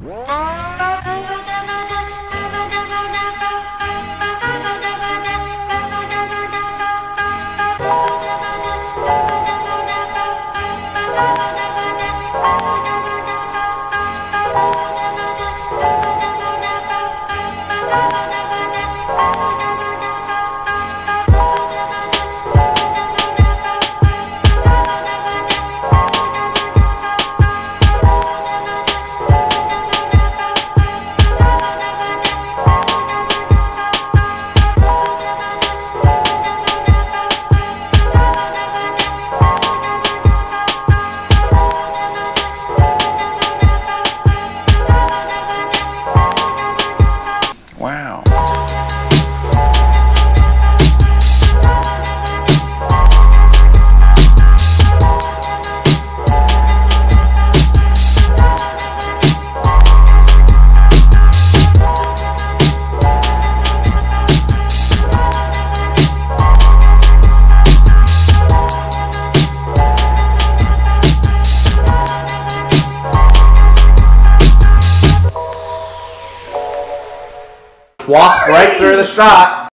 Whoa! Wow. Walk right through the shot.